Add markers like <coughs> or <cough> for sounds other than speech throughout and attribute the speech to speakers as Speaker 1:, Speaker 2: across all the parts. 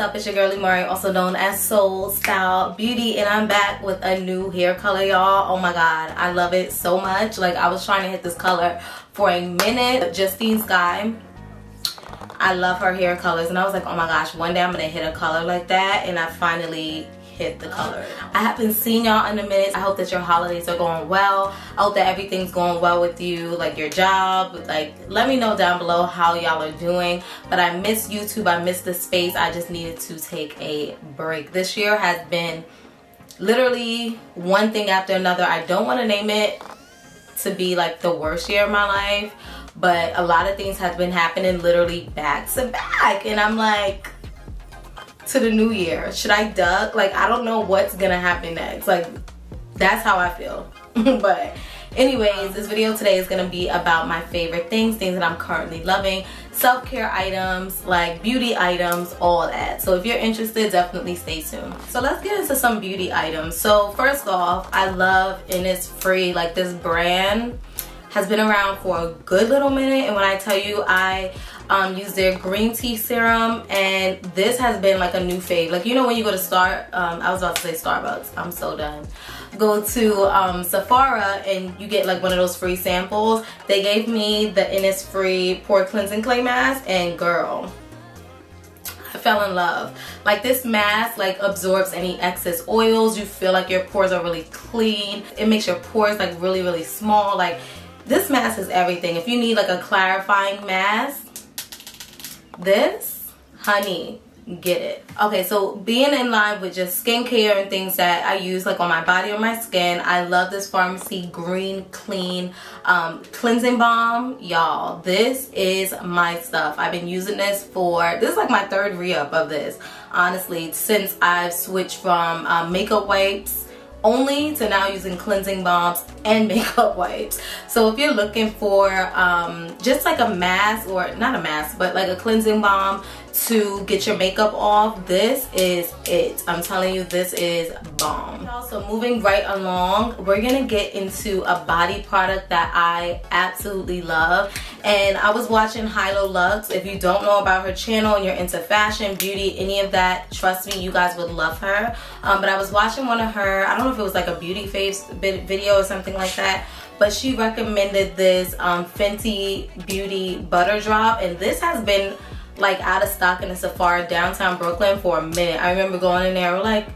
Speaker 1: up it's your girly Murray also known as Soul Style Beauty. And I'm back with a new hair color y'all. Oh my god I love it so much. Like I was trying to hit this color for a minute. Justine Skye I love her hair colors. And I was like oh my gosh one day I'm gonna hit a color like that. And I finally hit the color. I haven't seen y'all in a minute. I hope that your holidays are going well. I hope that everything's going well with you, like your job. Like, let me know down below how y'all are doing. But I miss YouTube. I miss the space. I just needed to take a break. This year has been literally one thing after another. I don't want to name it to be like the worst year of my life but a lot of things have been happening literally back to back and i'm like to the new year? Should I duck? Like, I don't know what's gonna happen next. Like, that's how I feel. <laughs> but anyways, this video today is gonna be about my favorite things, things that I'm currently loving, self-care items, like beauty items, all that. So if you're interested, definitely stay tuned. So let's get into some beauty items. So first off, I love Innisfree, like this brand has been around for a good little minute and when I tell you I um, use their green tea serum and this has been like a new fave like you know when you go to Star um, I was about to say Starbucks I'm so done go to um, Sephora and you get like one of those free samples they gave me the Innisfree pore cleansing clay mask and girl I fell in love. Like this mask like absorbs any excess oils. You feel like your pores are really clean. It makes your pores like really, really small. Like this mask is everything. If you need like a clarifying mask, this, honey, get it. Okay, so being in line with just skincare and things that I use like on my body or my skin, I love this Farmacy Green Clean um, Cleansing Balm. Y'all, this is my stuff. I've been using this for, this is like my third re-up of this, honestly, since I've switched from um, makeup wipes only to now using cleansing balms and <laughs> makeup wipes. So if you're looking for um, just like a mask or not a mask but like a cleansing balm to get your makeup off. This is it. I'm telling you this is bomb. So moving right along we're gonna get into a body product that i absolutely love. And i was watching Hilo Lux if you don't know about her channel and you're into fashion beauty any of that trust me you guys would love her. Um, but i was watching one of her i don't know if it was like a beauty face video or something like that but she recommended this um, Fenty Beauty Butta Drop. And this has been like out of stock in the Sephora downtown Brooklyn for a minute. I remember going in there like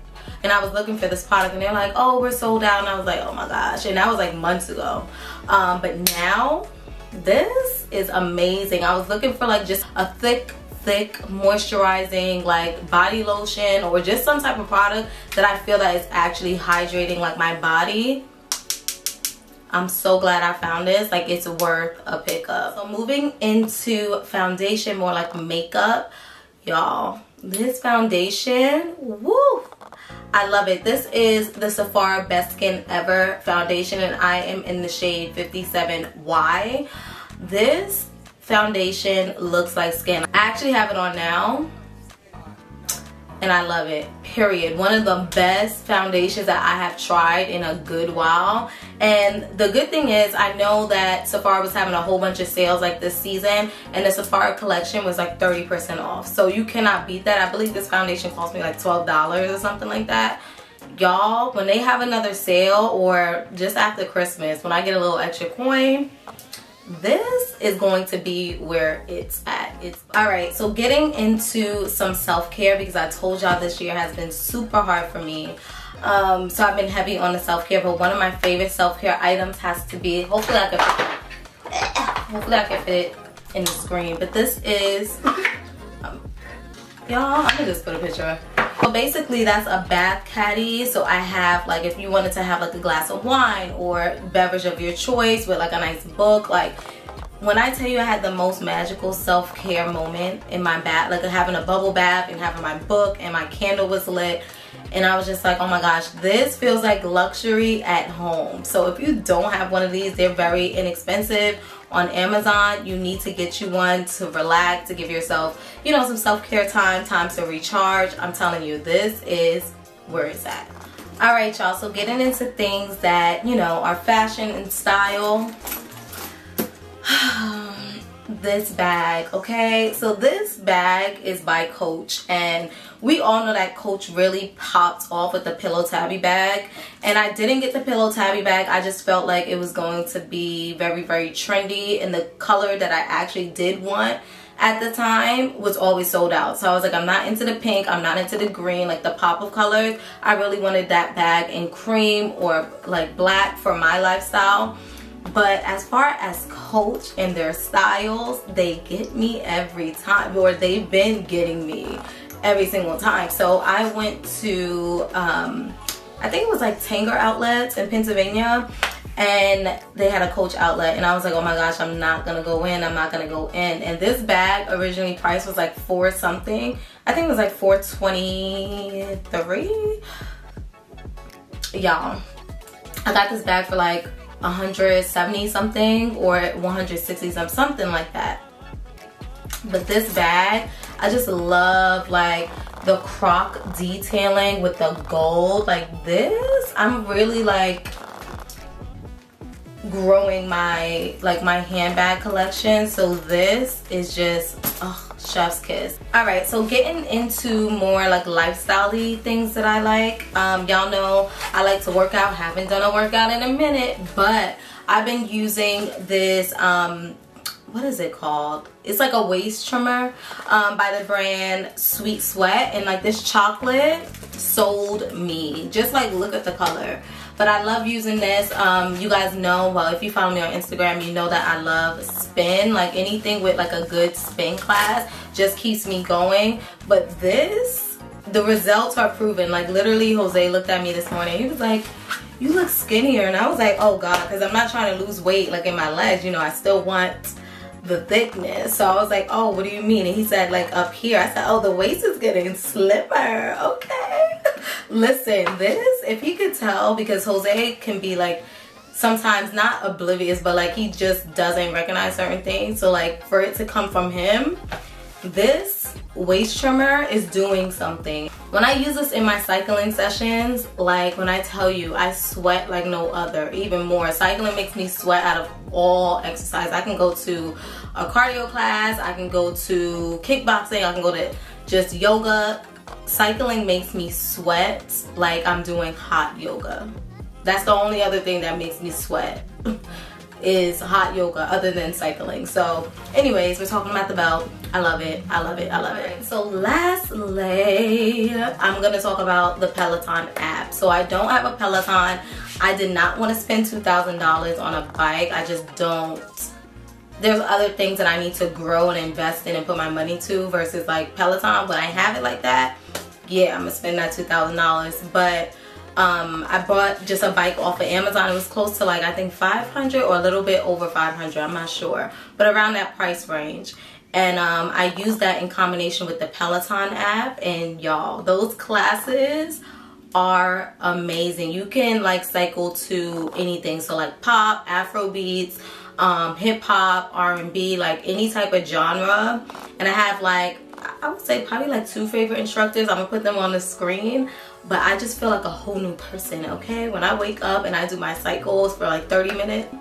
Speaker 1: and I was looking for this product and they're like, oh, we're sold out. And I was like, oh my gosh. And that was like months ago. Um, but now this is amazing. I was looking for like just a thick thick moisturizing like body lotion or just some type of product that I feel that is actually hydrating like my body I'm so glad I found this. Like it's worth a pickup. So moving into foundation, more like makeup. Y'all, this foundation, woo! I love it. This is the Sephora Best Skin Ever foundation and I am in the shade 57Y. This foundation looks like skin. I actually have it on now and I love it period. One of the best foundations that I have tried in a good while. And the good thing is I know that Sephora was having a whole bunch of sales like this season and the Sephora collection was like 30% off. So you cannot beat that. I believe this foundation cost me like $12 or something like that. Y'all when they have another sale or just after Christmas when I get a little extra coin this is going to be where it's at it's all right. So getting into some self-care because i told y'all this year has been super hard for me. Um, so i've been heavy on the self-care but one of my favorite self-care items has to be hopefully i can <coughs> hopefully i can fit it in the screen but this is um, y'all i'm gonna just put a picture. So basically that's a bath caddy. So I have like if you wanted to have like a glass of wine or beverage of your choice with like a nice book, like when I tell you I had the most magical self-care moment in my bath, like having a bubble bath and having my book and my candle was lit and I was just like, oh my gosh, this feels like luxury at home. So if you don't have one of these, they're very inexpensive on Amazon. You need to get you one to relax, to give yourself, you know, some self-care time, time to recharge. I'm telling you, this is where it's at. All right, y'all, so getting into things that, you know, are fashion and style. This bag, okay? So this bag is by Coach and we all know that Coach really popped off with the Pillow Tabby bag. And I didn't get the Pillow Tabby bag. I just felt like it was going to be very, very trendy. And the color that I actually did want at the time was always sold out. So I was like, I'm not into the pink. I'm not into the green, like the pop of colors. I really wanted that bag in cream or like black for my lifestyle. But as far as Coach and their styles, they get me every time, or they've been getting me every single time. So I went to, um, I think it was like Tanger Outlets in Pennsylvania and they had a coach outlet and I was like oh my gosh I'm not gonna go in I'm not gonna go in. And this bag originally price was like four something. I think it was like 423 y'all I got this bag for like 170 something or 160 something something like that. But this bag I just love like the croc detailing with the gold. Like this I'm really like growing my like my handbag collection. So this is just oh chef's kiss. All right so getting into more like lifestyle things that i like. Um y'all know i like to work out. Haven't done a workout in a minute but i've been using this um what is it called? It's like a waist trimmer um, by the brand Sweet Sweat. And like this chocolate sold me. Just like look at the color. But I love using this. Um, you guys know, well if you follow me on Instagram, you know that I love spin. Like anything with like a good spin class just keeps me going. But this, the results are proven. Like literally Jose looked at me this morning. He was like, you look skinnier. And I was like, oh God, because I'm not trying to lose weight like in my legs. You know, I still want the thickness. So I was like, oh, what do you mean? And he said like up here. I said, oh, the waist is getting <laughs> slimmer. Okay. Listen, this, if he could tell, because Jose can be like, sometimes not oblivious, but like he just doesn't recognize certain things. So like for it to come from him, this waist trimmer is doing something. When I use this in my cycling sessions, like when I tell you, I sweat like no other, even more. Cycling makes me sweat out of all exercise. I can go to a cardio class, I can go to kickboxing, I can go to just yoga. Cycling makes me sweat like I'm doing hot yoga. That's the only other thing that makes me sweat. <laughs> is hot yoga other than cycling. So anyways, we're talking about the belt. I love it. I love it. I love it. So lastly, I'm going to talk about the Peloton app. So I don't have a Peloton. I did not want to spend $2,000 on a bike. I just don't. There's other things that I need to grow and invest in and put my money to versus like Peloton. When I have it like that, yeah, I'm to spend that $2,000. But um, I bought just a bike off of Amazon. It was close to like, I think 500 or a little bit over 500. I'm not sure. But around that price range. And um, I use that in combination with the Peloton app. And y'all, those classes are amazing. You can like cycle to anything. So like pop, Afro beats, um, hip hop, R&B, like any type of genre. And I have like, I would say probably like two favorite instructors. I'm gonna put them on the screen but I just feel like a whole new person, okay? When I wake up and I do my cycles for like 30 minutes,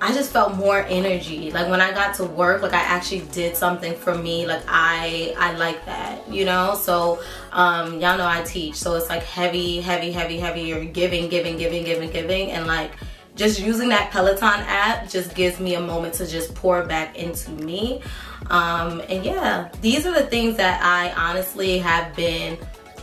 Speaker 1: I just felt more energy. Like when I got to work, like I actually did something for me. Like I I like that, you know? So um y'all know I teach. So it's like heavy, heavy, heavy, heavy. You're giving, giving, giving, giving, giving and like just using that Peloton app just gives me a moment to just pour back into me. Um and yeah, these are the things that I honestly have been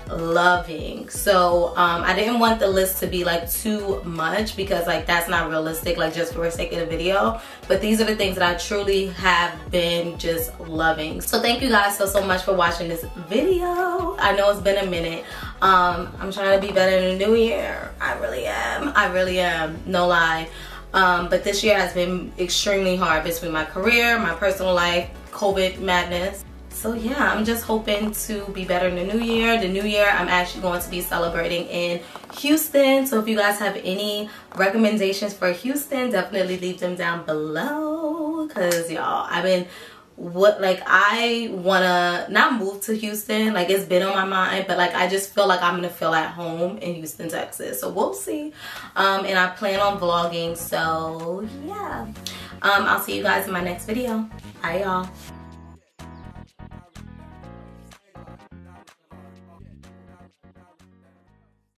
Speaker 1: loving. So um i didn't want the list to be like too much because like that's not realistic like just for the sake of the video. But these are the things that i truly have been just loving. So thank you guys so so much for watching this video. I know it's been a minute um i'm trying to be better in the new year. I really am. I really am. No lie. Um but this year has been extremely hard between my career my personal life covid madness. So yeah i'm just hoping to be better in the new year. The new year i'm actually going to be celebrating in houston. So if you guys have any recommendations for houston definitely leave them down below. Because y'all i've been what like I wanna not move to Houston like it's been on my mind but like I just feel like I'm gonna feel at home in Houston Texas so we'll see um and I plan on vlogging so yeah Um, I'll see you guys in my next video. Bye, y'all.